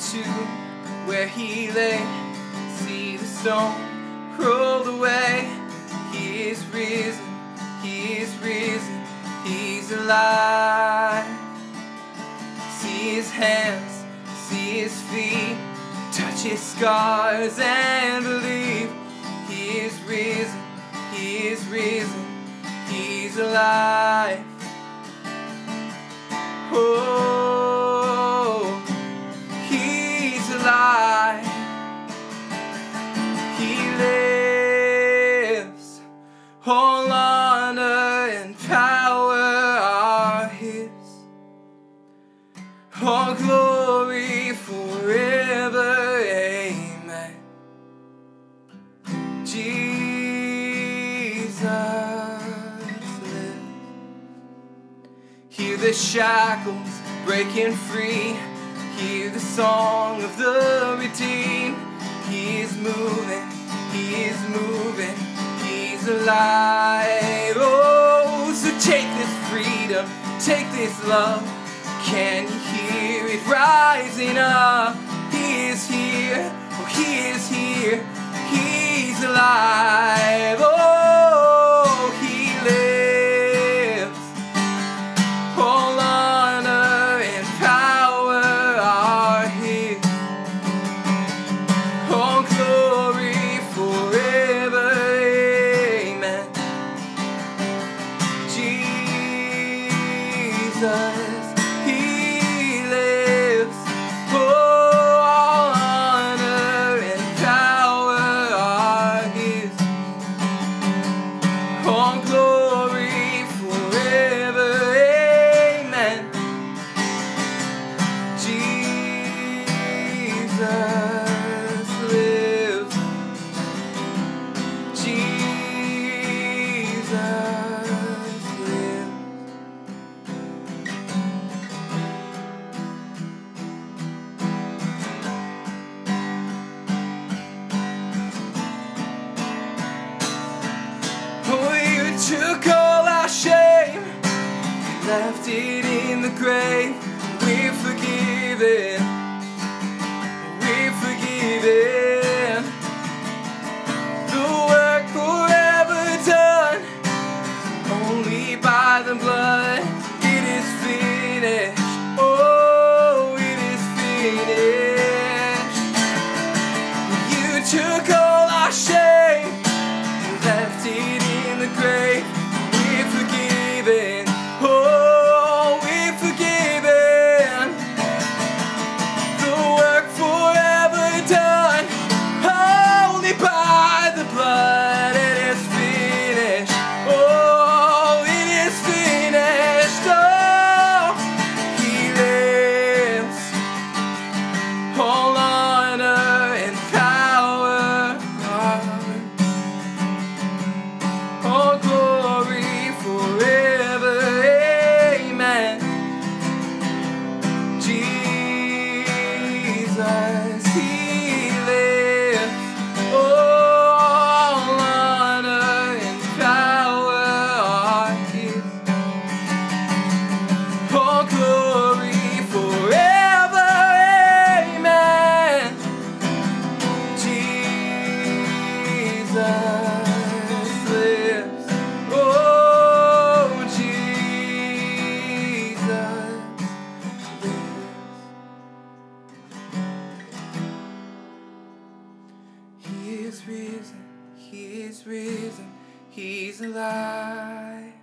tomb where he lay. See the stone rolled away. He is risen, he is risen, he's alive. See his hands, see his feet, touch his scars and believe. He is risen, he is risen, he's alive. Jesus lives. Hear the shackles breaking free. Hear the song of the redeemed. He is moving, he is moving, he's alive. Oh, so take this freedom, take this love. Can you hear it rising up? All glory forever. Amen. Jesus the grave. We're forgiven. We're forgiven. The work forever done, only by the blood. It is finished. Oh, it is finished. Risen. He is risen. He's alive.